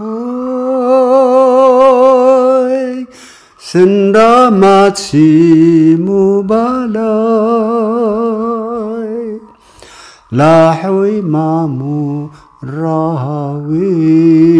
ơi xin đã mà chỉ mu ba lời là hối mà mu ra huy.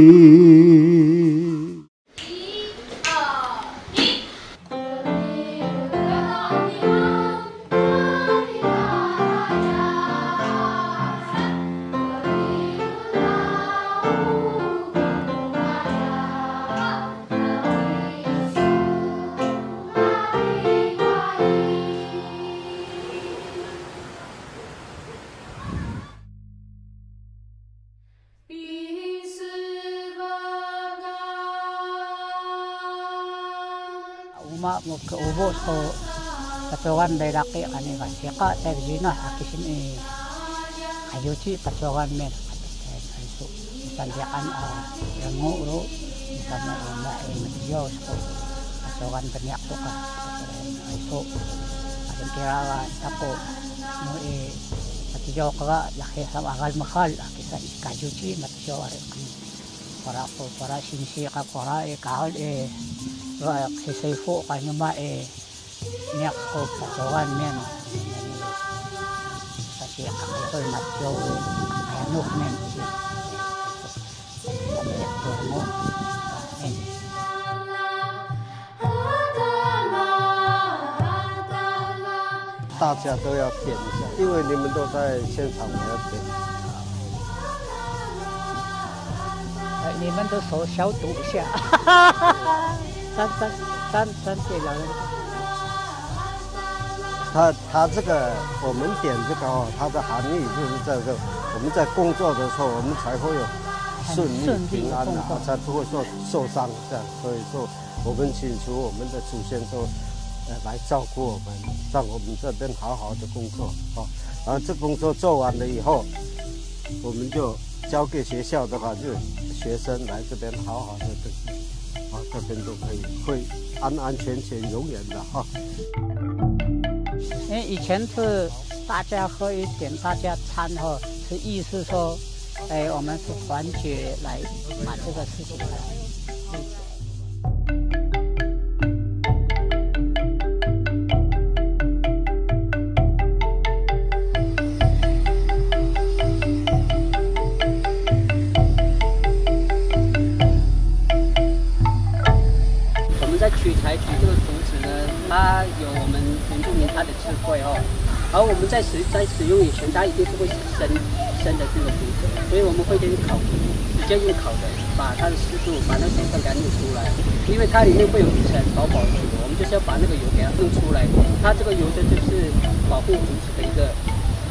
他做完来拉给安尼个，这个在这呢，其实呢，还有去他做完面，哎，还说，咱这安啊，yang nguru, misalnya ina ay matiyo so, kasawan banyak to ka, ay so, ada kira tako, mo eh, matiyo ka, laki sa agal mahal, kisa kajuji matiyo ari para ko para sinsi ka para eh kahal eh e 大家都要点一下，因为你们都在现场，我要点。你们的手消毒一下。三三三三岁老人。他他这个我们点这个哦，它的含义就是这个，我们在工作的时候，我们才会有顺利平安啊，才不会受受伤这样。所以说，我们请求我们的祖先说，呃，来照顾我们，让我们这边好好的工作哦。然后这工作做完了以后，我们就交给学校的话，就学生来这边好好的等。啊，这边都可以，会安安全全永远的哈。因为以前是大家喝一点，大家掺和，是意思说，哎，我们是团结来把这个事情智慧哦，而我们在使在使用以前，它一定是会生生的这个竹子，所以我们会先烤，直接用烤的，把它的湿度，把那水分给它弄出来，因为它里面会有一层薄薄的油，我们就是要把那个油给它弄出来，它这个油的就是保护竹子的一个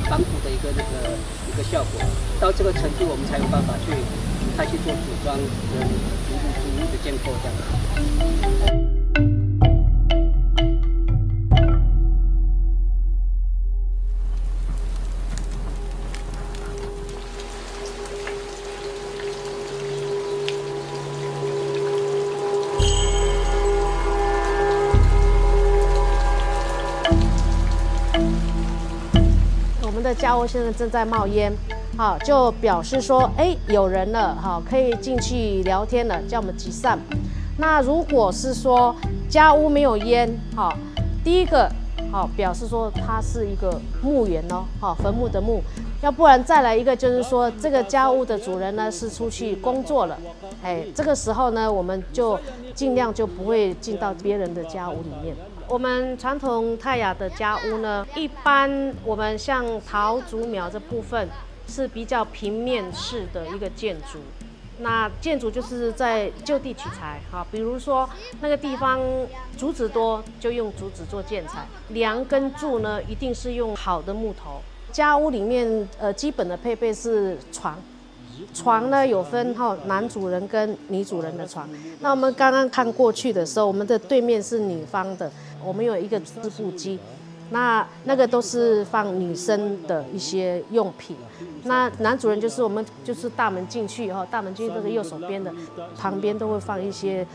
防腐的一个那个一个效果，到这个程度我们才有办法去开去做组装和竹子竹屋的建构这样。我们的家屋现在正在冒烟，好，就表示说，哎，有人了，好，可以进去聊天了，叫我们集散。那如果是说家屋没有烟，好，第一个，好，表示说它是一个墓园哦，好，坟墓的墓。要不然再来一个，就是说这个家屋的主人呢是出去工作了，哎，这个时候呢，我们就尽量就不会进到别人的家屋里面。我们传统泰雅的家屋呢，一般我们像桃竹苗这部分是比较平面式的一个建筑。那建筑就是在就地取材，哈，比如说那个地方竹子多，就用竹子做建材。梁跟柱呢，一定是用好的木头。家屋里面呃，基本的配备是床。床呢有分哈男主人跟女主人的床。那我们刚刚看过去的时候，我们的对面是女方的，我们有一个织布机，那那个都是放女生的一些用品。那男主人就是我们就是大门进去以后，大门进去这个右手边的旁边都会放一些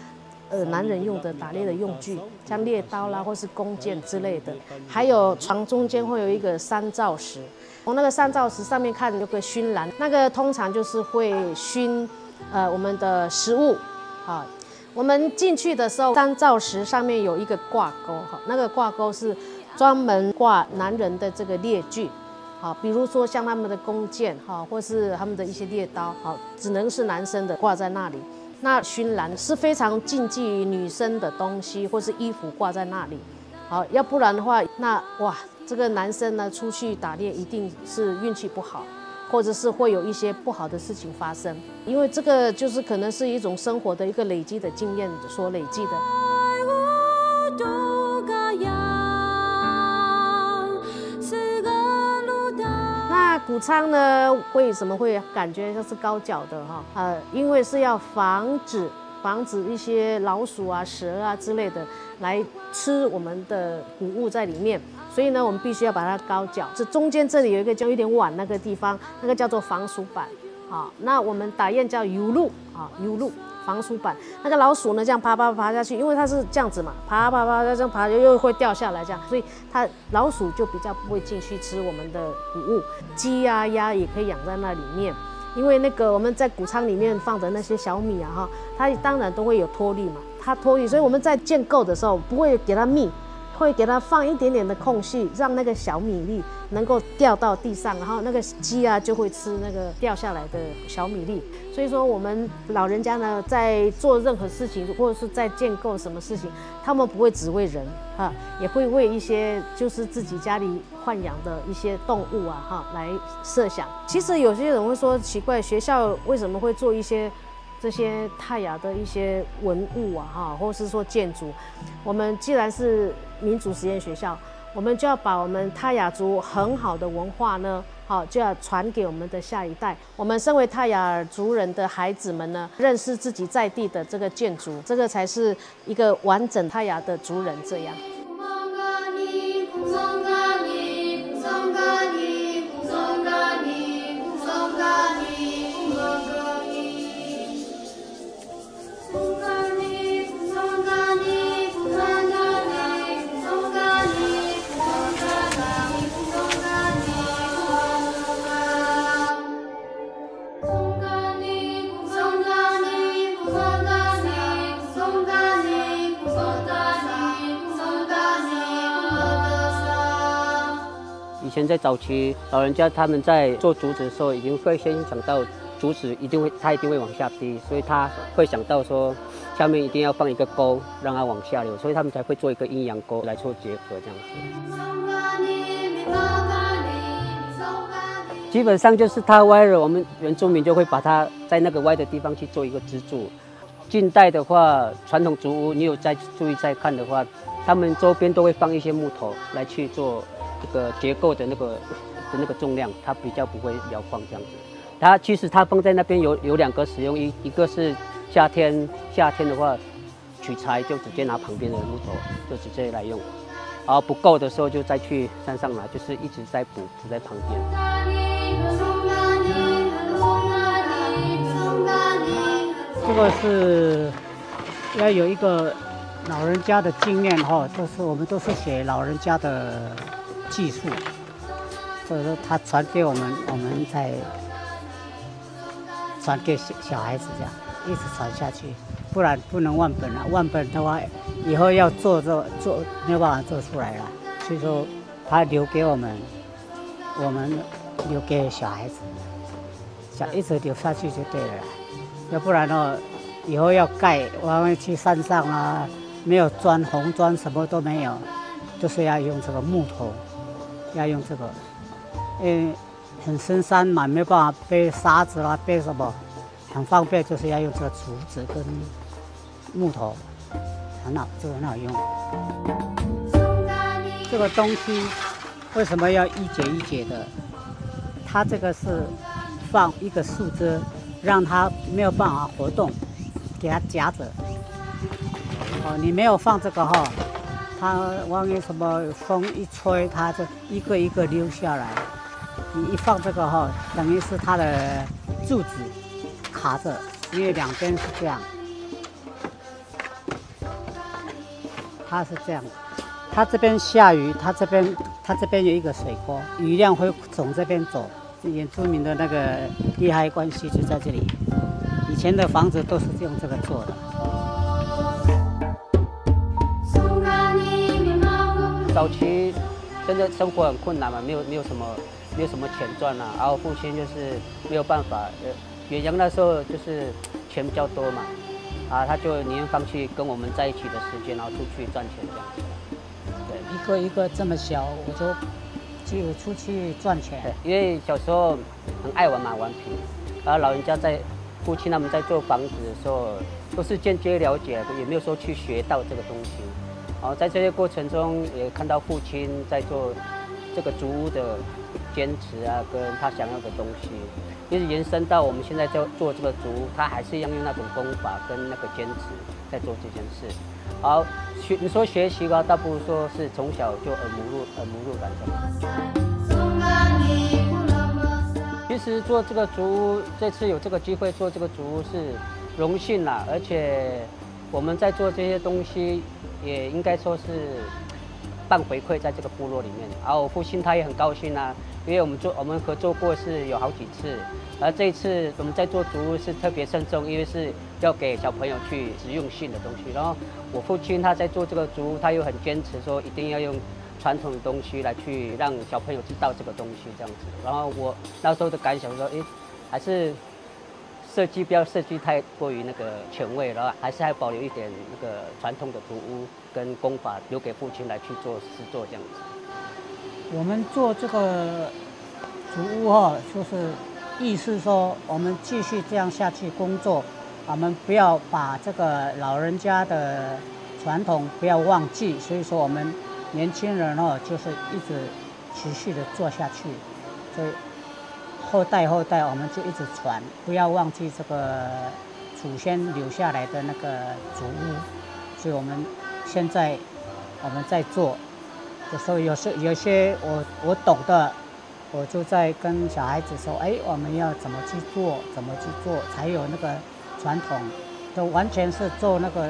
呃男人用的打猎的用具，像猎刀啦或是弓箭之类的。还有床中间会有一个三灶石。从那个三灶石上面看有个熏栏，那个通常就是会熏呃我们的食物，啊，我们进去的时候，三灶石上面有一个挂钩，哈，那个挂钩是专门挂男人的这个猎具，好，比如说像他们的弓箭，哈，或是他们的一些猎刀，好，只能是男生的挂在那里。那熏蓝是非常禁忌女生的东西，或是衣服挂在那里，好，要不然的话，那哇，这个男生呢出去打猎一定是运气不好，或者是会有一些不好的事情发生，因为这个就是可能是一种生活的一个累积的经验所累积的。那谷仓呢？为什么会感觉它是高脚的哈？呃，因为是要防止防止一些老鼠啊、蛇啊之类的来吃我们的谷物在里面，所以呢，我们必须要把它高脚。这中间这里有一个叫有点碗那个地方，那个叫做防鼠板。好，那我们打雁叫油路啊，油路。防鼠板，那个老鼠呢，这样爬爬爬下去，因为它是这样子嘛，爬爬爬，这样爬又又会掉下来，这样，所以它老鼠就比较不会进去吃我们的谷物。鸡啊鸭也可以养在那里面，因为那个我们在谷仓里面放的那些小米啊哈，它当然都会有脱粒嘛，它脱粒，所以我们在建构的时候不会给它密。会给它放一点点的空隙，让那个小米粒能够掉到地上，然后那个鸡啊就会吃那个掉下来的小米粒。所以说，我们老人家呢，在做任何事情或者是在建构什么事情，他们不会只为人哈，也会为一些就是自己家里豢养的一些动物啊哈来设想。其实有些人会说奇怪，学校为什么会做一些？这些泰雅的一些文物啊，哈，或是说建筑，我们既然是民族实验学校，我们就要把我们泰雅族很好的文化呢，好，就要传给我们的下一代。我们身为泰雅族人的孩子们呢，认识自己在地的这个建筑，这个才是一个完整泰雅的族人这样。以前在早期，老人家他们在做竹子的时候，已经会先想到竹子一定会，它一定会往下滴，所以他会想到说，下面一定要放一个沟，让它往下流，所以他们才会做一个阴阳沟来做结合这样子。基本上就是它歪了，我们原住民就会把它在那个歪的地方去做一个支柱。近代的话，传统竹屋，你有在注意在看的话，他们周边都会放一些木头来去做。这个结构的那个的那个重量，它比较不会摇晃这样子。它其实它放在那边有有两个使用，一一个是夏天夏天的话取材就直接拿旁边的木头就直接来用，然后不够的时候就再去山上拿，就是一直在补补在旁边。这个是要有一个老人家的经验哈，都是我们都是写老人家的。技术，所以说他传给我们，我们再传给小小孩子，这样一直传下去，不然不能忘本了。忘本的话，以后要做做做没有办法做出来了。所以说，他留给我们，我们留给小孩子，想一直留下去就对了。要不然的话，以后要盖，我们去山上啊，没有砖红砖，什么都没有，就是要用这个木头。要用这个，嗯很深山嘛，没办法背沙子啦，背什么，很方便，就是要用这个竹子跟木头，很好，这个很好用。这个东西为什么要一节一节的？它这个是放一个树枝，让它没有办法活动，给它夹着。哦，你没有放这个哈。它万一什么风一吹，它就一个一个溜下来。你一放这个哈，等于是它的柱子卡着，因为两边是这样。它是这样，它这边下雨，它这边它这边有一个水沟，雨量会从这边走。原住民的那个利害关系就在这里。以前的房子都是用这个做的。早期真的生活很困难嘛，没有没有什么没有什么钱赚啊，然后父亲就是没有办法，呃，远洋那时候就是钱比较多嘛，啊，他就宁愿放弃跟我们在一起的时间，然后出去赚钱这样子。对，一个一个这么小，我就就出去赚钱。对，因为小时候很爱玩嘛，顽皮，然后老人家在父亲他们在做房子的时候，都是间接了解，也没有说去学到这个东西。然后在这些过程中，也看到父亲在做这个竹屋的坚持啊，跟他想要的东西，一直延伸到我们现在在做这个竹，他还是一样用那种功法跟那个坚持在做这件事。好，学你说学习吧，倒不如说是从小就耳濡入耳濡目染的。其实做这个竹，这次有这个机会做这个竹是荣幸啦，而且我们在做这些东西。也应该说是半回馈在这个部落里面，然后父亲他也很高兴啊，因为我们做我们合作过是有好几次，而这一次我们在做竹屋是特别慎重，因为是要给小朋友去实用性的东西。然后我父亲他在做这个竹屋，他又很坚持说一定要用传统的东西来去让小朋友知道这个东西这样子。然后我那时候的感想说，哎，还是。设计不要设计太过于那个前卫然后，还是还保留一点那个传统的竹屋跟工法，留给父亲来去做制作这样子。我们做这个竹屋哈，就是意思说我们继续这样下去工作，我们不要把这个老人家的传统不要忘记，所以说我们年轻人哦，就是一直持续的做下去，所以。后代后代，我们就一直传，不要忘记这个祖先留下来的那个祖屋。所以我们现在我们在做，有时候有时有些我我懂的，我就在跟小孩子说：哎，我们要怎么去做，怎么去做才有那个传统。都完全是做那个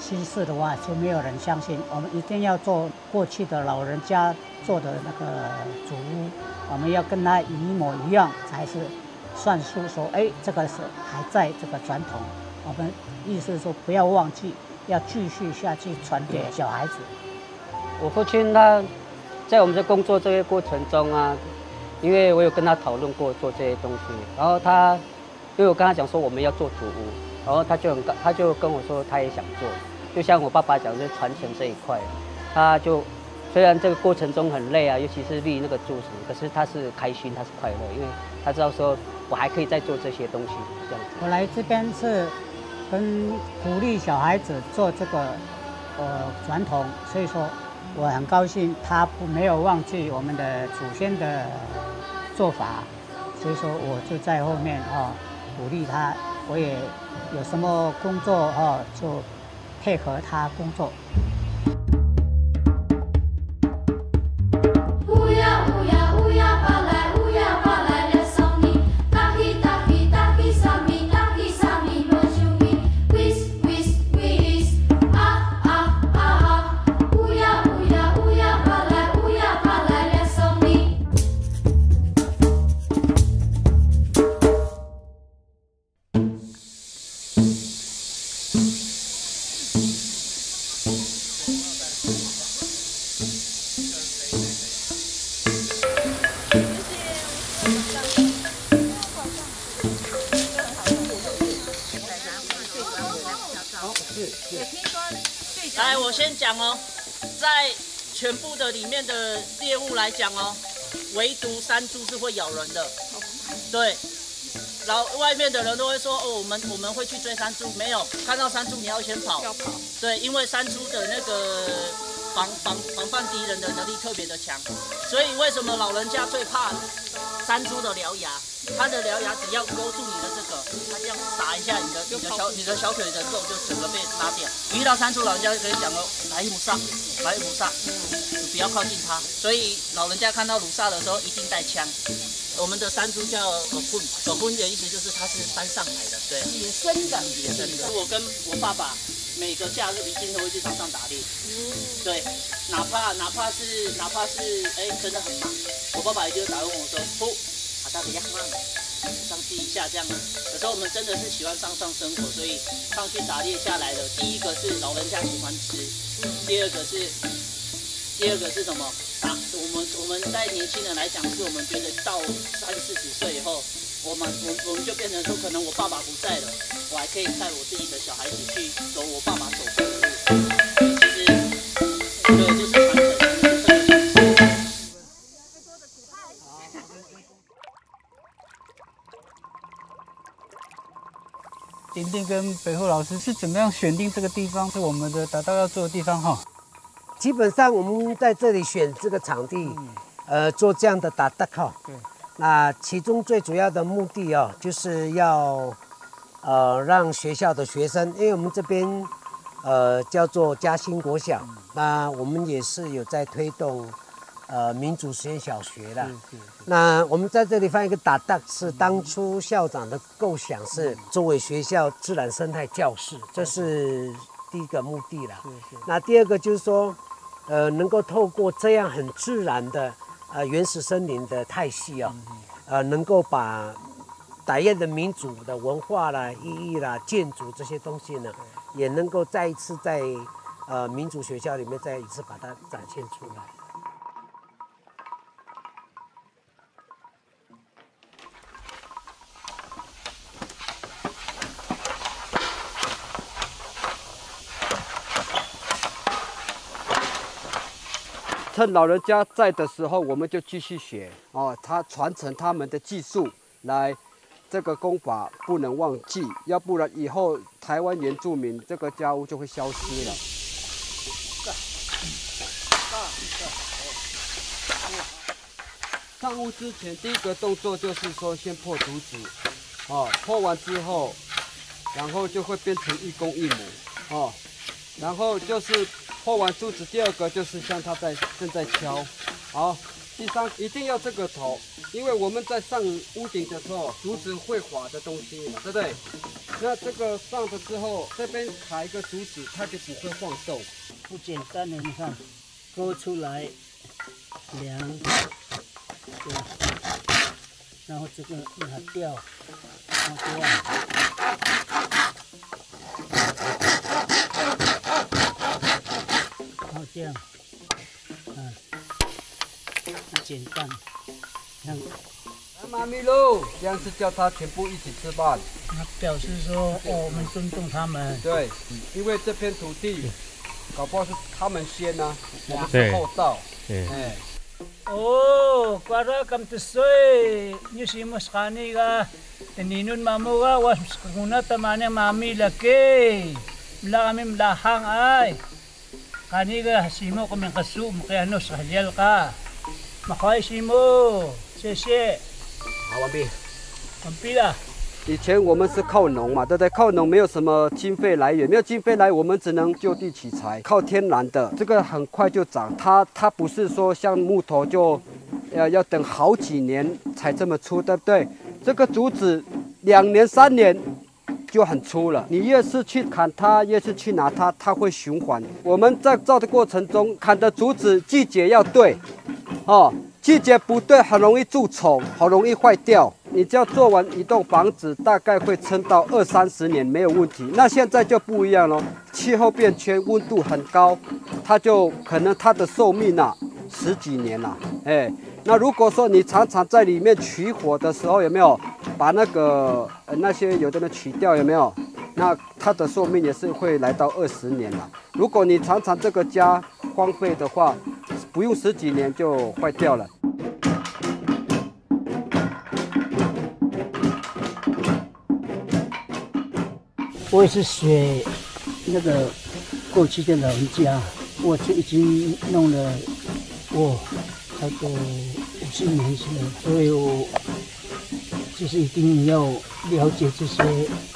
西式的话，就没有人相信。我们一定要做过去的老人家做的那个祖屋。我们要跟他一模一样，才是算数。说，哎，这个是还在这个传统。我们意思说，不要忘记，要继续下去传给小孩子。我父亲他在我们的工作这些过程中啊，因为我有跟他讨论过做这些东西，然后他因为我跟他讲说我们要做主屋，然后他就很他就跟我说他也想做，就像我爸爸讲，就传承这一块，他就。虽然这个过程中很累啊，尤其是立那个柱子，可是他是开心，他是快乐，因为他知道说我还可以再做这些东西，这样子。我来这边是跟鼓励小孩子做这个呃传统，所以说我很高兴他不没有忘记我们的祖先的做法，所以说我就在后面哦鼓励他，我也有什么工作哦就配合他工作。全部的里面的猎物来讲哦，唯独山猪是会咬人的。对，然后外面的人都会说哦，我们我们会去追山猪，没有看到山猪你要先跑。要跑。对，因为山猪的那个防防防范敌人的能力特别的强，所以为什么老人家最怕山猪的獠牙？它的獠牙只要勾住你的这个，它这样打一下你的你的小你的小腿的肉就整个被拉掉。遇到山猪，老人家就可以讲哦，来一母杀，来一母杀，不要靠近它。所以老人家看到鲁萨的时候一定带枪。我们的山猪叫狗棍，狗棍的意思就是它是山上来的，对，野生的，野生的。我跟我爸爸每个假日一定都会去山上打猎，嗯，对，哪怕哪怕是哪怕是哎真的很忙，我爸爸一定会打问我说不。他的样貌，上去一下这样。有时候我们真的是喜欢上上生活，所以上去打猎下来的，第一个是老人家喜欢吃，第二个是第二个是什么？打我们我们在年轻人来讲，是我们觉得到三四十岁以后，我们我我们就变成说，可能我爸爸不在了，我还可以带我自己的小孩子去走我爸爸走过的丁丁跟北后老师是怎么样选定这个地方是我们的达到要做的地方哈？基本上我们在这里选这个场地，呃，做这样的打打靠。对。那其中最主要的目的哦，就是要呃让学校的学生，因为我们这边呃叫做嘉兴国小，那我们也是有在推动呃民主实验小学的。那我们在这里放一个打打，是当初校长的构想是作为学校自然生态教室，这是第一个目的了。那第二个就是说，呃，能够透过这样很自然的呃原始森林的态系哦，呃，能够把打雁的民主的文化啦、意义啦、建筑这些东西呢，也能够再一次在呃民族学校里面再一次把它展现出来。趁老人家在的时候，我们就继续学哦，他传承他们的技术，来这个功法不能忘记，要不然以后台湾原住民这个家屋就会消失了。上屋之前，第一个动作就是说先破竹子，哦，破完之后，然后就会变成一公一母，哦，然后就是破完竹子，第二个就是像他在正在敲，好，第三一定要这个头，因为我们在上屋顶的时候，竹子会滑的东西，对不对？那这个上的之后，这边卡一个竹子，它就不会晃动。不简单的，你看，勾出来，量，对，然后这个让它掉，然后断，然后掉，啊，很简单，这样。妈咪喽，这样是叫他全部一起吃饭。那表示说、我们尊重他们。对，因为这片土地，搞不好是他们先呢、我们是后到。对。哦，瓜拉甘特水，你是莫斯卡尼？你侬妈妈哇，我是古纳特玛尼妈咪了，给，拉咪拉汉哎。Simo kami kasu, kaya no sa halyal ka. Makoy simo, sese, 好，完毕。pampila. 以前我们是靠农嘛，对不对？靠农没有什么经费来源，没有经费来，我们只能就地取材，靠天然的，这个很快就长。它它不是说像木头就，要，要等好几年才这么粗，对不对？这个竹子两年三年就很粗了。你越是去砍它，越是去拿它，它会循环。我们在造的过程中，砍的竹子季节要对，哦，季节不对，很容易蛀虫，好容易坏掉。你只要做完一栋房子，大概会撑到二三十年没有问题。那现在就不一样了，气候变迁，温度很高，它就可能它的寿命啊十几年了、哎，那如果说你常常在里面取火的时候，有没有把那个呃那些有的人取掉，有没有？那它的寿命也是会来到二十年了。如果你常常这个家荒废的话，不用十几年就坏掉了。我也是学那个过去的老人家，我就已经弄了，哦，超过五十年前了，所以我就是一定要了解这些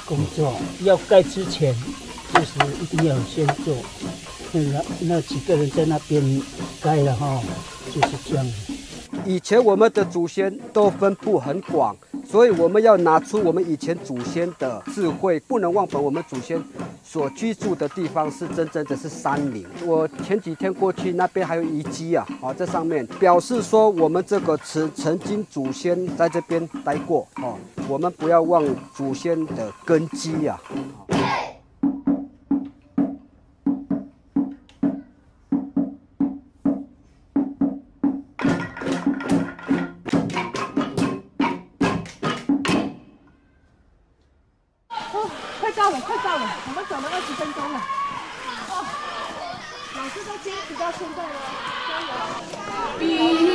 工作，要盖之前就是一定要先做。那那几个人在那边盖了哈，就是这样。以前我们的祖先都分布很广，所以我们要拿出我们以前祖先的智慧，不能忘本我们祖先所居住的地方是真正的是山林。我前几天过去那边还有遗迹啊，啊，在上面表示说我们这个曾曾经祖先在这边待过哦，我们不要忘祖先的根基呀。啊我们走了二十分钟了。哦，老师都坚持到现在了，加油！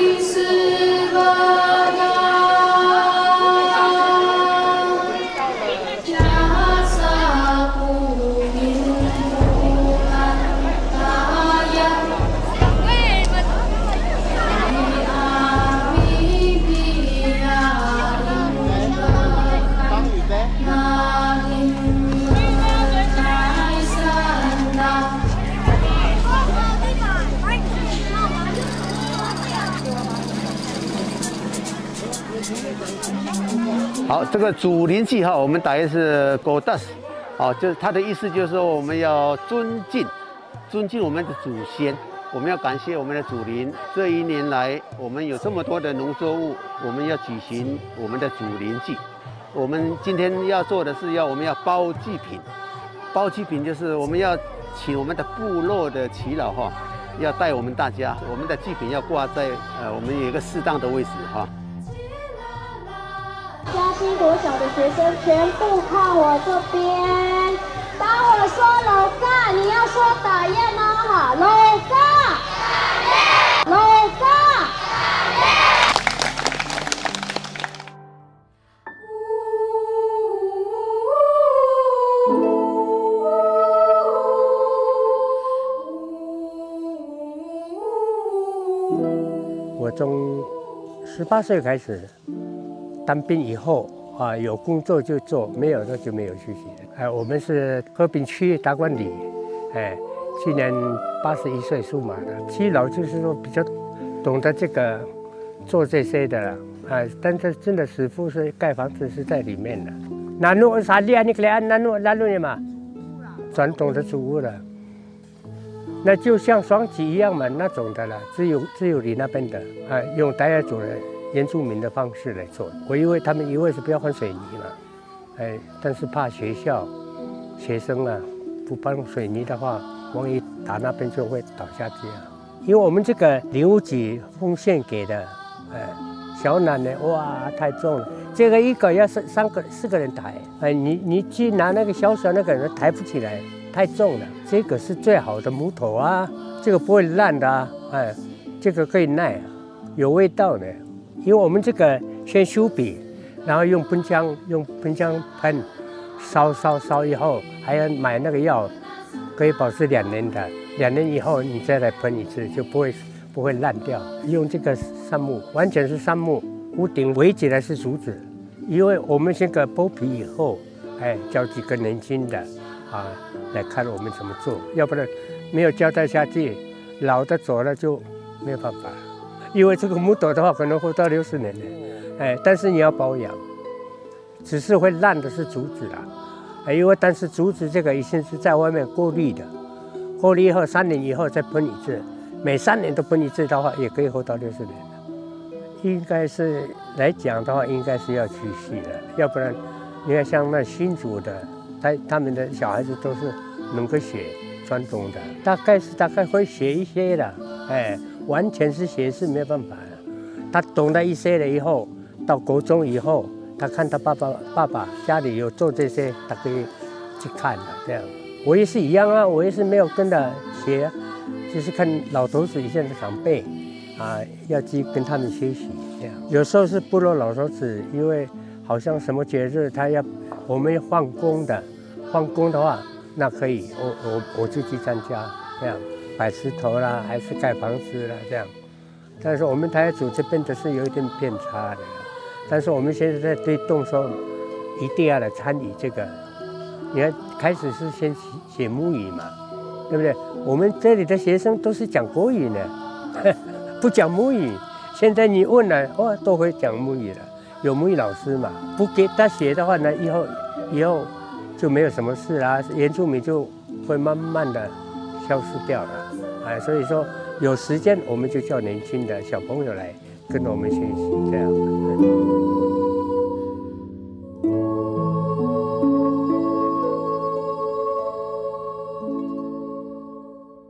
这个祖灵祭哈，我们打的是 Godas，哦，就是它的意思就是说我们要尊敬，尊敬我们的祖先，我们要感谢我们的祖灵。这一年来，我们有这么多的农作物，我们要举行我们的祖灵祭。我们今天要做的是要我们要包祭品，包祭品就是我们要请我们的部落的耆老哈，要带我们大家，我们的祭品要挂在呃我们有一个适当的位置哈。嘉兴国小的学生全部看我这边。当我说“楼嘎”，你要说“打雁”哦，哈，楼嘎，楼嘎。我从十八岁开始当兵以后啊，有工作就做，没有那就没有休息。哎，我们是和平区达官里，哎，去年八十一岁属马的，七老就是说比较懂得这个做这些的了，啊，但是真的师傅是盖房子是在里面的。那路啥地啊？你来南路南路的嘛，传统的祖屋了。那就像双击一样嘛，那种的了，只有只有你那边的啊，用大家族的原住民的方式来做。我以为他们以为是不要换水泥嘛，哎，但是怕学校学生啊不搬水泥的话，万一打那边就会倒下去啊。因为我们这个牛脊奉献给的，哎，小奶奶哇太重了，这个一个要三三个四个人抬，哎，你你去拿那个小小那个人抬不起来。太重了，这个是最好的木头啊，这个不会烂的啊，哎，这个可以耐，有味道的。因为我们这个先修笔，然后用喷枪用喷枪喷，烧烧烧以后还要买那个药，可以保持两年的，两年以后你再来喷一次就不会不会烂掉。用这个杉木，完全是杉木，屋顶围起来是竹子，因为我们先给剥皮以后，哎，叫几个年轻的。啊，来看我们怎么做，要不然没有交代下去，老的走了就没有办法。因为这个木头的话，可能活到六十年的，哎，但是你要保养，只是会烂的是竹子啦。哎，因为但是竹子这个已经是在外面过滤的，过滤以后三年以后再喷一次，每三年都喷一次的话，也可以活到六十年应该是来讲的话，应该是要去续的，要不然你看像那新竹的。他他们的小孩子都是能够学传统的，大概是大概会学一些的，哎，完全是学是没有办法的。他懂得一些了以后，到国中以后，他看他爸爸爸爸家里有做这些，他可以去看的。这样，我也是一样啊，我也是没有跟着学，就是看老头子以前的长辈，啊，要去跟他们学习。这样，有时候是部落老头子，因为好像什么节日他要。我们换工的，换工的话，那可以，我我我就去参加，这样摆石头啦，还是盖房子啦，这样。但是我们台组这边的是有一点偏差的，但是我们现在在推动说，一定要来参与这个。你看，开始是先写写母语嘛，对不对？我们这里的学生都是讲国语的，不讲母语。现在你问了，哇，都会讲母语了。有母语老师嘛？不给他写的话呢，以后以后就没有什么事啦，原住民就会慢慢的消失掉了。哎，所以说有时间我们就叫年轻的小朋友来跟着我们学习，这样。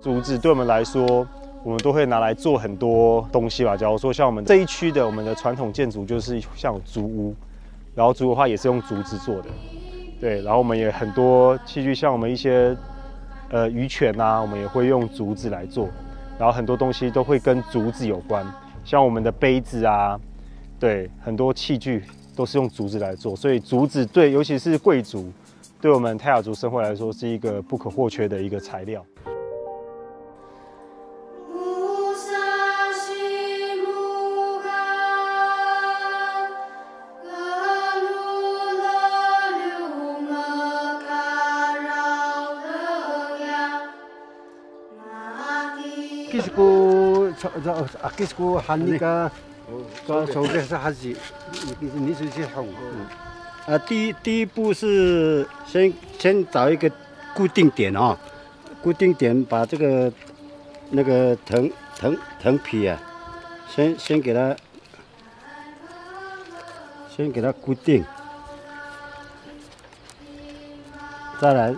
竹子对我们来说，我们都会拿来做很多东西吧。假如说像我们这一区的，我们的传统建筑就是像竹屋，然后竹的话也是用竹子做的。对，然后我们也很多器具，像我们一些呃鱼犬啊，我们也会用竹子来做，然后很多东西都会跟竹子有关，像我们的杯子啊，对，很多器具都是用竹子来做，所以竹子对，尤其是贵族，对我们泰雅族生活来说是一个不可或缺的一个材料。啊，其实我喊那个，个手边是还是，你你是去哄。啊，第一第一步是先先找一个固定点啊，固定点把这个那个藤藤藤皮啊，先先给它先给它固定，再来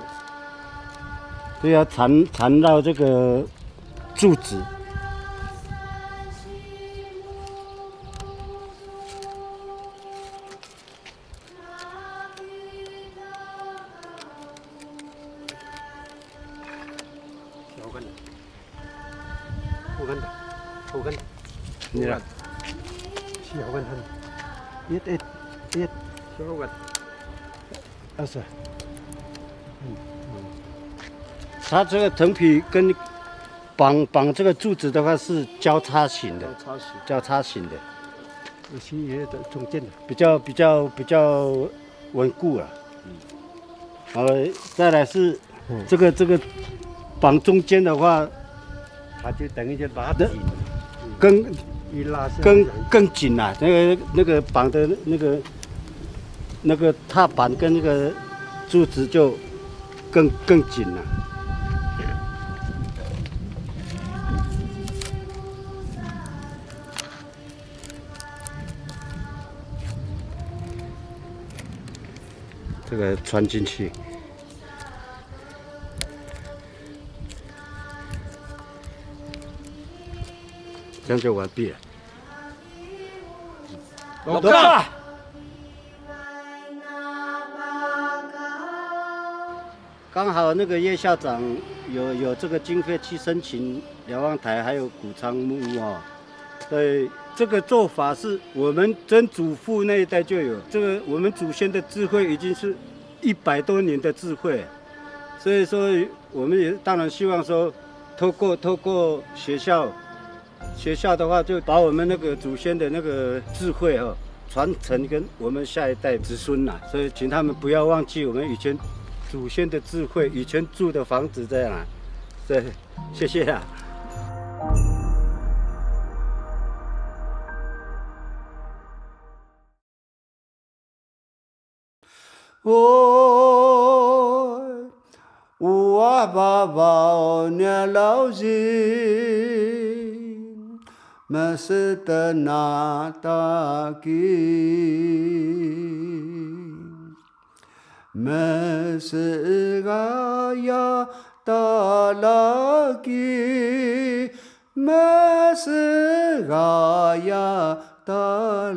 都要缠缠到这个柱子。一、一、一，小个，二十。嗯嗯。它这个藤皮跟绑绑这个柱子的话是交叉型的，交叉型，交叉型的。有些也的中间的，比较比较比较稳固了。嗯。好，再来是这个这个绑中间的话，它就等于就拉紧，更。一拉更更紧了，那个那个绑的那个那个踏板跟那个柱子就更更紧了。这个穿进去，这样就完毕了。老大，刚好那个叶校长有有这个经费去申请瞭望台，还有谷仓木屋啊。对，这个做法是我们曾祖父那一代就有，这个我们祖先的智慧已经是一百多年的智慧，所以说我们也当然希望说，透过透过学校。学校的话，就把我们那个祖先的那个智慧哈传承跟我们下一代子孙呐，所以请他们不要忘记我们以前祖先的智慧，以前住的房子这样，对，谢谢啊。我我爸爸年老人。ma sư tơ na ta ki ma sư ga ya ta la ki ma sư ga ta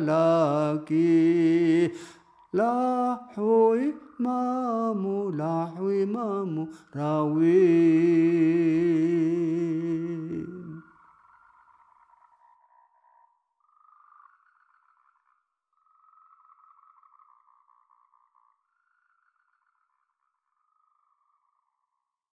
la ki la hối ma mu la hối ma mu ra